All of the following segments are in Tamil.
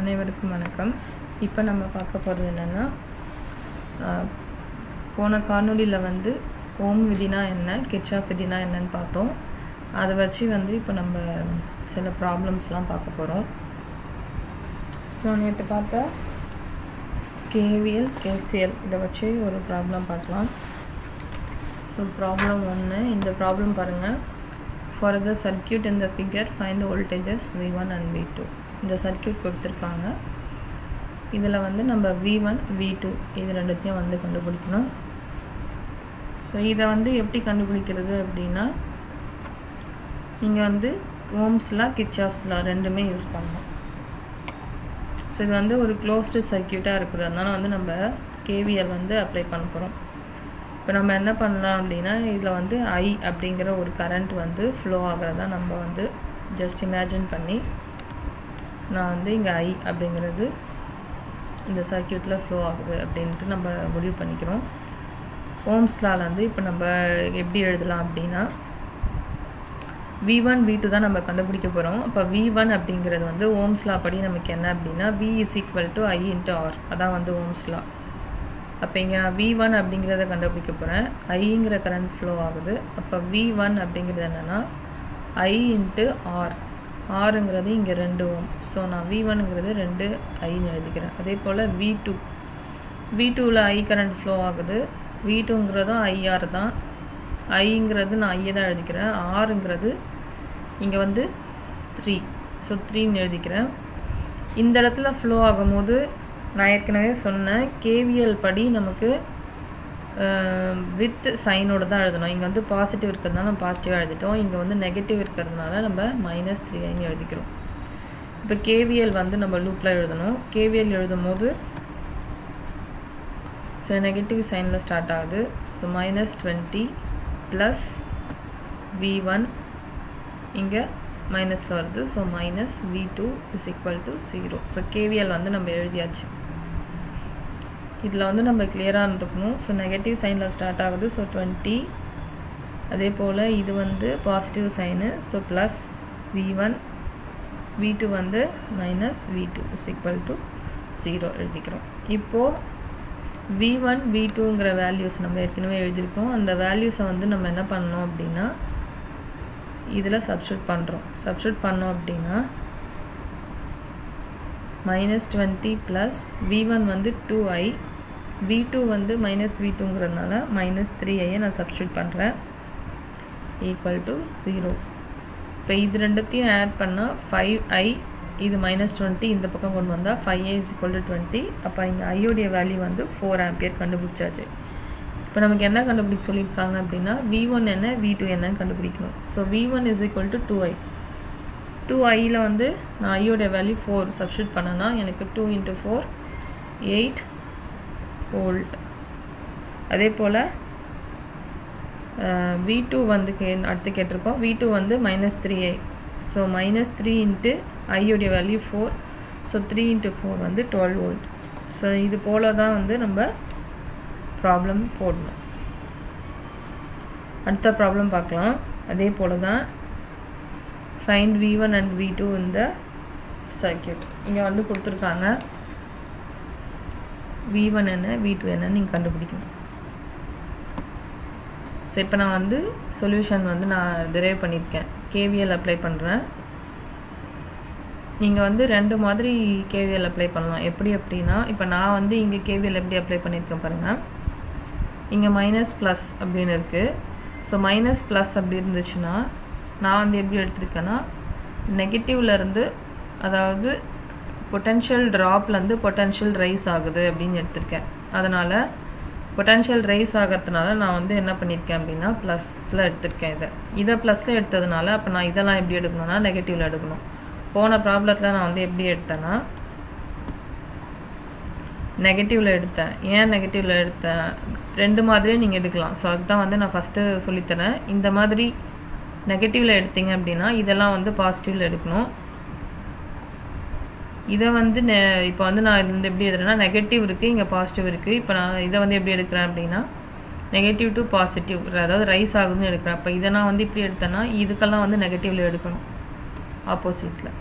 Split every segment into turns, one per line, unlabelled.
அனைவருக்கும் வணக்கம். இப்போ நம்ம பார்க்க போகிறது என்னென்னா போன காணொளியில் வந்து ஓம் விதினா என்ன கிச்சாஃப் விதினா என்னன்னு பார்த்தோம். அதை வச்சு வந்து இப்போ நம்ம சில ப்ராப்ளம்ஸ்லாம் பார்க்க போகிறோம் ஸோ நேற்று பார்த்தா கேவிஎல் கேசிஎல் இதை வச்சு ஒரு ப்ராப்ளம் பார்க்கலாம். ஸோ ப்ராப்ளம் ஒன்று இந்த ப்ராப்ளம் பாருங்கள் ஃபார் த சர்க்கியூட் இந்த figure find voltages V one and V two இந்த சர்க்கியூட் கொடுத்துருக்காங்க. இதில் வந்து நம்ம வி ஒன் வி டூ இது ரெண்டுத்தையும் வந்து கண்டுபிடிக்கணும். ஸோ இதை வந்து எப்படி கண்டுபிடிக்கிறது அப்படின்னா நீங்கள் வந்து ஓம்ஸ்லா கிச்சாஃப்ஸ்லா ரெண்டுமே யூஸ் பண்ணணும். ஸோ இது வந்து ஒரு க்ளோஸ்டு சர்க்கியூட்டாக இருக்குது. அதனால் வந்து நம்ம கேவிஎல் வந்து அப்ளை பண்ண போகிறோம் இப்போ நம்ம என்ன பண்ணலாம் அப்படின்னா இதில் வந்து ஐ அப்படிங்கிற ஒரு கரண்ட் வந்து ஃப்ளோ ஆகிறதா நம்ம வந்து ஜஸ்ட் இமேஜின் பண்ணி நான் வந்து இங்கே ஐ அப்படிங்கிறது இந்த சர்க்கியூட்டில் ஃப்ளோ ஆகுது அப்படின்ட்டு நம்ம முடிவு பண்ணிக்கிறோம். ஓம்ஸ்லால் வந்து இப்போ நம்ம எப்படி எழுதலாம் அப்படின்னா வி ஒன் வி டூ தான் நம்ம கண்டுபிடிக்க போகிறோம் அப்போ வி ஒன் அப்படிங்கிறது வந்து ஓம்ஸ்லா படி நமக்கு என்ன அப்படின்னா V is equal to I into R அதான் வந்து ஓம்ஸ்லா அப்போ இங்கே நான் வி ஒன் அப்படிங்கிறத கண்டுபிடிக்க போகிறேன் ஐங்கிற கரண்ட் ஃப்ளோ ஆகுது. அப்போ வி ஒன் அப்படிங்கிறது என்னென்னா ஐ இன்ட்டு ஆர் ஆறுங்கிறது இங்கே ரெண்டு ஓம். ஸோ நான் வி ஒன்ங்கிறது ரெண்டு ஐன்னு எழுதிக்கிறேன். அதே போல் வி டூ வி டூவில் ஐ கரண்ட் ஃப்ளோ ஆகுது. வி டூங்கிறதும் ஐஆர் தான். ஐங்கிறது நான் ஐயை தான் எழுதிக்கிறேன். ஆறுங்கிறது இங்கே வந்து த்ரீ ஸோ த்ரீன்னு எழுதிக்கிறேன். இந்த இடத்துல ஃப்ளோ ஆகும்போது நான் ஏற்கனவே சொன்னேன் கேவிஎல் படி நமக்கு வித் சைனோட தான் எழுதணும். இங்கே வந்து பாசிட்டிவ் இருக்கிறதுனால நம்ம பாசிட்டிவாக எழுதிட்டோம். இங்கே வந்து நெகட்டிவ் இருக்கிறதுனால நம்ம மைனஸ் த்ரீ ஐன்னு எழுதிக்கிறோம். இப்போ கேவிஎல் வந்து நம்ம லூப்பில் எழுதணும். கேவிஎல் எழுதும் போது ஸோ நெகட்டிவ் சைனில் ஸ்டார்ட் ஆகுது. So minus twenty plus V one இங்கே மைனஸில் வருது. So minus V two is equal to zero so KVL வந்து நம்ம எழுதியாச்சு. இதில் வந்து நம்ம கிளியராக இருந்துக்கணும் ஸோ நெகட்டிவ் சைனில் ஸ்டார்ட் ஆகுது. ஸோ டுவெண்ட்டி அதே போல் இது வந்து positive sign so plus V one V two வந்து minus V two is equal to zero எழுதிக்கிறோம். இப்போது வி ஒன் வி டூங்கிற வேல்யூஸ் நம்ம ஏற்கனவே எழுதியிருக்கோம். அந்த வேல்யூஸை வந்து நம்ம என்ன பண்ணோம் அப்படின்னா இதில் சப்ஸ்டியூட் பண்ணுறோம் சப்ஸ்டியூட் பண்ணோம் அப்படின்னா minus twenty plus V one வந்து டூ ஐ வி டூ வந்து மைனஸ் வி டூங்கிறதுனால மைனஸ் த்ரீ ஐயை நான் சப்ஸ்டியூட் பண்ணுறேன் ஈக்குவல் டு ஜீரோ இப்போ இது ரெண்டுத்தையும் ஆட் பண்ணால் ஃபைவ் ஐ இது மைனஸ் டுவெண்ட்டி இந்த பக்கம் கொண்டு வந்தால் five I is equal to twenty அப்போ இங்கே ஐயோடைய வேல்யூ வந்து ஃபோர் ஆம்பியர் கண்டுபிடிச்சாச்சு. இப்போ நமக்கு என்ன கண்டுபிடிக்க சொல்லியிருக்காங்க அப்படின்னா வி ஒன் என்ன வி டூ என்னன்னு கண்டுபிடிக்கணும். So V one is equal to two I two ஐயில் வந்து நான் ஐயோடைய வேல்யூ ஃபோர் சப்ஸ்டியூட் பண்ணேன்னா எனக்கு two into four eight volt அதே போல் வி டூ வந்து கே அடுத்து கேட்டிருக்கோம். வி டூ வந்து minus three I so minus three into ஐயோடைய value four so three into four வந்து டுவெல் வோல்ட் ஸோ இது போல் தான் வந்து நம்ம ப்ராப்ளம் போடணும். அடுத்த ப்ராப்ளம் பார்க்கலாம். அதே போல் தான் find V one and V two இந்த சர்க்கியூட் இங்கே வந்து கொடுத்துருக்காங்க. வி ஒன் என்ன வி டூ என்னன்னு நீங்கள் கண்டுபிடிக்கணும். ஸோ இப்போ நான் வந்து சொல்யூஷன் வந்து நான் டிரைவ் பண்ணியிருக்கேன். கேவிஎல் அப்ளை பண்ணுறேன் நீங்கள் வந்து ரெண்டு மாதிரி கேவிஎல் அப்ளை பண்ணலாம். எப்படி அப்படின்னா இப்போ நான் வந்து இங்கே கேவிஎல் எப்படி அப்ளை பண்ணியிருக்கேன் பாருங்கள் இங்கே மைனஸ் ப்ளஸ் அப்படின்னு இருக்குது ஸோ மைனஸ் ப்ளஸ் அப்படி இருந்துச்சுன்னா நான் வந்து எப்படி எடுத்திருக்கேன்னா நெகட்டிவ்லேருந்து அதாவது பொட்டென்ஷியல் ட்ராப்லேருந்து பொட்டென்ஷியல் ரைஸ் ஆகுது அப்படின்னு எடுத்திருக்கேன். அதனால் பொட்டென்ஷியல் ரைஸ் ஆகிறதுனால நான் வந்து என்ன பண்ணியிருக்கேன் அப்படின்னா ப்ளஸில் எடுத்திருக்கேன் இதை. இதை ப்ளஸில் எடுத்ததுனால அப்போ நான் இதெல்லாம் எப்படி எடுக்கணும்னா நெகட்டிவில் எடுக்கணும். போன ப்ராப்ளத்தில் நான் வந்து எப்படி எடுத்தேன்னா நெகட்டிவில் எடுத்தேன். ஏன் நெகட்டிவில் எடுத்தேன்? ரெண்டு மாதிரியும் நீங்கள் எடுக்கலாம். ஸோ அதுதான் வந்து நான் ஃபஸ்ட்டு சொல்லித்தரேன். இந்த மாதிரி நெகட்டிவில் எடுத்தீங்க அப்படின்னா இதெல்லாம் வந்து பாசிட்டிவில் எடுக்கணும். இதை வந்து நெ இப்போ வந்து நான் இது வந்து எப்படி எழுதுறேன்னா நெகட்டிவ் இருக்குது இங்கே பாசிட்டிவ் இருக்குது இப்போ நான் இதை வந்து எப்படி எடுக்கிறேன் அப்படின்னா நெகட்டிவ் டு பாசிட்டிவ் அதாவது ரைஸ் ஆகுதுன்னு எடுக்கிறேன். அப்போ இதை நான் வந்து இப்படி எடுத்தேன்னா இதுக்கெல்லாம் வந்து நெகட்டிவில் எடுக்கணும். ஆப்போசிட்டில்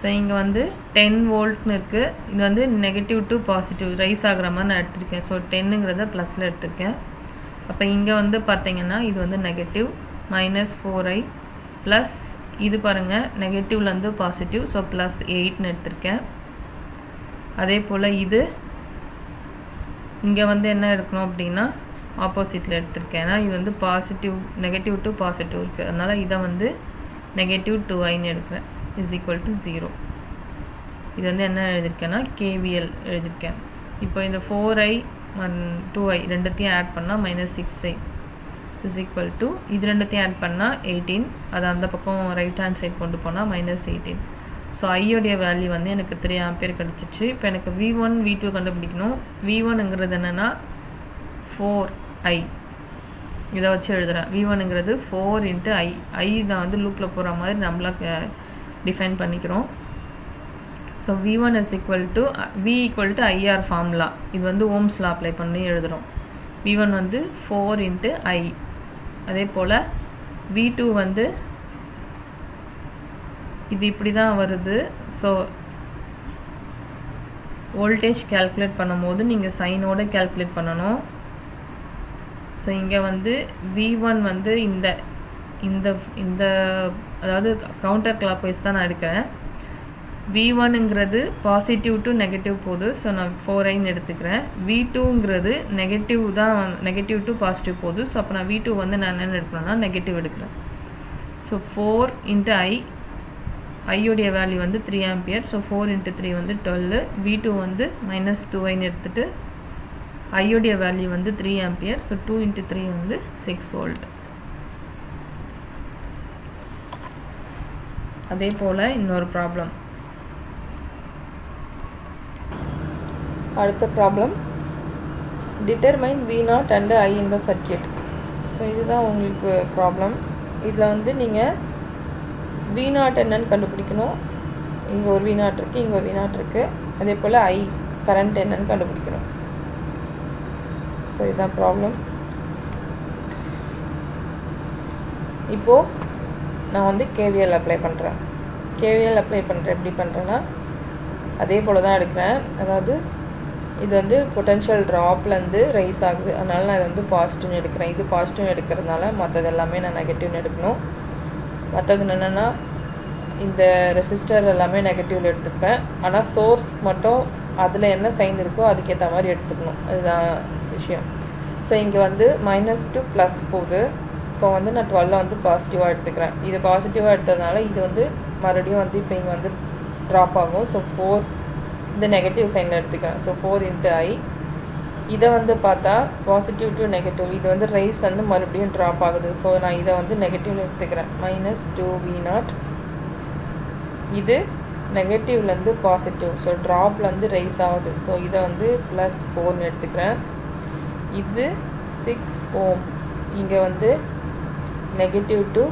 ஸோ இங்கே வந்து டென் வோல்ட்னு இருக்குது இது வந்து நெகட்டிவ் டு பாசிட்டிவ் ரைஸ் ஆகிற மாதிரி நான் எடுத்திருக்கேன். ஸோ டென்னுங்கிறத ப்ளஸில் எடுத்திருக்கேன். அப்போ இங்கே வந்து பார்த்தீங்கன்னா இது வந்து negative minus four I plus இது பாருங்கள் நெகட்டிவ்லேருந்து பாசிட்டிவ் ஸோ ப்ளஸ் எயிட்னு எடுத்திருக்கேன். அதே போல் இது இங்கே வந்து என்ன எடுக்கணும் அப்படின்னா ஆப்போசிட்டில் எடுத்திருக்கேன். ஏன்னா இது வந்து பாசிட்டிவ் நெகட்டிவ் டு பாசிட்டிவ் இருக்குது அதனால் இதை வந்து நெகட்டிவ் டூ ஐன்னு எடுக்கிறேன். இஸ் ஈக்குவல் டு ஜீரோ இது வந்து என்ன எழுதியிருக்கேன்னா கேவிஎல் எழுதியிருக்கேன் இப்போ இந்த four I one two I ரெண்டுத்தையும் ஆட் பண்ணால் minus six I is equal to இது ரெண்டுத்தையும் ஆட் பண்ணால் எயிட்டீன் அது அந்த பக்கம் ரைட் ஹேண்ட் சைட் கொண்டு போனால் மைனஸ் எயிட்டீன் ஸோ ஐயோடைய வேல்யூ வந்து எனக்கு த்ரீ ஆம்பியர் கிடச்சிச்சு. இப்போ எனக்கு வி ஒன் வி டூ கண்டுபிடிக்கணும். வி ஒன்னுங்கிறது என்னென்னா ஃபோர் ஐ இதை வச்சு எழுதுகிறேன் வி ஒன்னுங்கிறது ஃபோர் இன்ட்டு ஐ ஐ நான் வந்து லூப்பில் போகிற மாதிரி நம்மளாக டிஃபைன் பண்ணிக்கிறோம். So V one is equal to V equal to IR formula இது வந்து ஓம்ஸ்லா அப்ளை பண்ணி எழுதுகிறோம் வி ஒன் வந்து ஃபோர் இன்ட்டு ஐ அதே போல் வி டூ வந்து இது இப்படி தான் வருது. ஸோ வோல்டேஜ் கேல்குலேட் பண்ணும்போது நீங்கள் சைனோட கேல்குலேட் பண்ணணும். ஸோ இங்கே வந்து வி ஒன் வந்து இந்த இந்த இந்த அதாவது கவுண்டர் கிளாக் வைஸ் தான் நான் எடுக்கிறேன். வி ஒன்னுங்கிறது பாசிட்டிவ் டு நெகட்டிவ் போகுது. ஸோ நான் ஃபோர் ஐன்னு எடுத்துக்கிறேன். வி டூங்கிறது நெகட்டிவ் தான் நெகட்டிவ் டு பாசிட்டிவ் போகுது. ஸோ அப்போ நான் வி டூ வந்து நான் என்ன எடுக்கணும்னா நெகட்டிவ் எடுக்கிறேன். ஸோ ஃபோர் இன்ட்டு ஐ ஐயோடைய வேல்யூ வந்து three ampere so four into three வந்து டுவெல் வி டூ வந்து மைனஸ் டூ ஐன்னு எடுத்துகிட்டு ஐயோடைய வேல்யூ வந்து three ampere so two into three வந்து சிக்ஸ் வோல்ட் அதே போல் இன்னொரு ப்ராப்ளம் அடுத்த problem determine V naught and I in the circuit so இதுதான் உங்களுக்கு ப்ராப்ளம் இதில் வந்து நீங்கள் வி நாட் என்னன்னு கண்டுபிடிக்கணும். இங்கே ஒரு வி நாட் இருக்குது இங்கே ஒரு வி நாட் இருக்குது அதே போல் ஐ கரண்ட் என்னன்னு கண்டுபிடிக்கணும். ஸோ இதுதான் ப்ராப்ளம் இப்போது நான் வந்து கேவிஎல் அப்ளை பண்ணுறேன் கேவிஎல் அப்ளை பண்ணுறேன் எப்படி பண்ணுறேன்னா அதே போல் தான் எடுக்கிறேன். அதாவது இது வந்து பொட்டென்ஷியல் ட்ராப்லேருந்து ரைஸ் ஆகுது. அதனால் நான் இது வந்து பாசிட்டிவ்னு எடுக்கிறேன். இது பாசிட்டிவ் எடுக்கிறதுனால மற்றது எல்லாமே நான் நெகட்டிவ்னு எடுக்கணும். மற்றது என்னென்னா இந்த ரெசிஸ்டர் எல்லாமே நெகட்டிவில் எடுத்துப்பேன். ஆனால் சோர்ஸ் மட்டும் அதில் என்ன சைன் இருக்கோ அதுக்கேற்ற மாதிரி எடுத்துக்கணும். அதுதான் விஷயம். ஸோ இங்கே வந்து மைனஸ் டு ப்ளஸ் போகுது. ஸோ வந்து நான் டுவெல்ல வந்து பாசிட்டிவாக எடுத்துக்கிறேன். இது பாசிட்டிவாக எடுத்ததுனால இது வந்து மறுபடியும் வந்து இப்போ இங்கே வந்து ட்ராப் ஆகும். ஸோ ஃபோர் இந்த நெகட்டிவ் சைன் எடுத்துக்கிறேன். ஸோ ஃபோர் இன்ட்டு ஐ இதை வந்து பார்த்தா பாசிட்டிவ் டு நெகட்டிவ் இது வந்து ரைஸ் வந்து மறுபடியும் ட்ராப் ஆகுது. ஸோ நான் இதை வந்து நெகட்டிவ்ல எடுத்துக்கிறேன். மைனஸ் டூ வி நாட் இது நெகட்டிவ்லேருந்து பாசிட்டிவ் ஸோ ட்ராப்லேருந்து ரைஸ் ஆகுது. ஸோ இதை வந்து ப்ளஸ் ஃபோர்னு எடுத்துக்கிறேன். இது சிக்ஸ் ஓம். இங்கே வந்து நெகட்டிவ் டு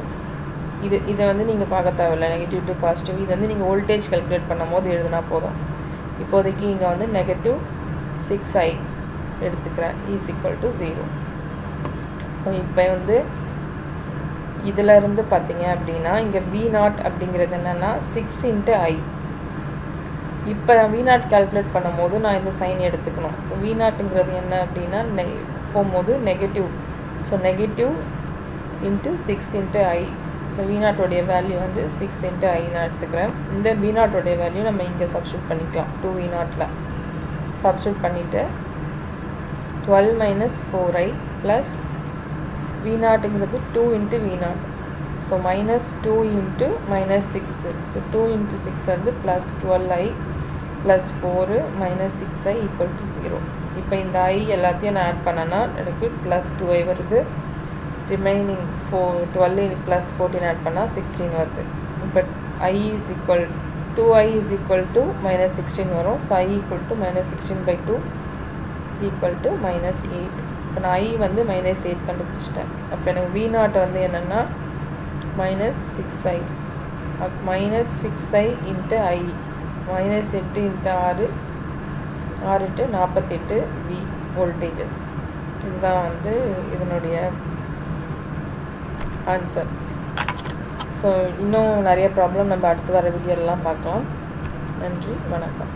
இது இதை வந்து நீங்கள் பார்க்க தேவையில்ல. நெகட்டிவ் டு பாசிட்டிவ் இது வந்து நீங்கள் வோல்டேஜ் கல்குலேட் பண்ணும் போது எழுதுனா போதும். இப்போதைக்கு இங்கே வந்து நெகட்டிவ் சிக்ஸ் ஐ எடுத்துக்கிறேன். Is equal to zero so இப்போ வந்து இதிலருந்து பார்த்தீங்க அப்படின்னா இங்கே வி நாட் அப்படிங்கிறது என்னென்னா சிக்ஸ் இன்ட்டு ஐ இப்போ நான் வி நாட் கால்குலேட் பண்ணும்போது நான் இந்த சைன் எடுத்துக்கணும். ஸோ வி நாட்டுங்கிறது என்ன அப்படின்னா நெ போகும்போது negative so negative into six into I so V நாட்டோடைய value வந்து சிக்ஸ் இன்ட்டு ஐ நான் எடுத்துக்கிறேன். இந்த வி நாட்டோடைய வேல்யூ நம்ம இங்கே சப்ஸ்டியூட் பண்ணிக்கலாம். டூ வி நாட்டில் சப்ஸ்டியூட் பண்ணிவிட்டு twelve minus four I plus V நாட்டுங்கிறது two into V naught so minus two into minus six so two into six வந்து plus twelve I plus four minus six I equal to zero இப்போ இந்த ஐ எல்லாத்தையும் நான் ஆட் பண்ணேன்னா எனக்கு ப்ளஸ் டூ ஐ வருது. Remaining four twelve plus fourteen add பண்ணால் சிக்ஸ்டீன் வருது. But I is equal two I is equal to minus sixteen வரும். So I equal to minus sixteen by two equal to minus eight இப்போ நான் ஐ வந்து மைனஸ் எயிட் கண்டுபிடிச்சிட்டேன். அப்போ எனக்கு வி நாட் வந்து என்னென்னா minus six I up minus six I into I minus எட்டு இன்ட்டு ஆறு. ஆறு இன்ட்டு நாற்பத்தெட்டு வி வோல்டேஜஸ் இதுதான் வந்து இதனுடைய ஆன்சர் ஸோ இன்னும் நிறைய ப்ராப்ளம் நம்ம அடுத்து வர வீடியோலாம் பார்க்கலாம். நன்றி வணக்கம்.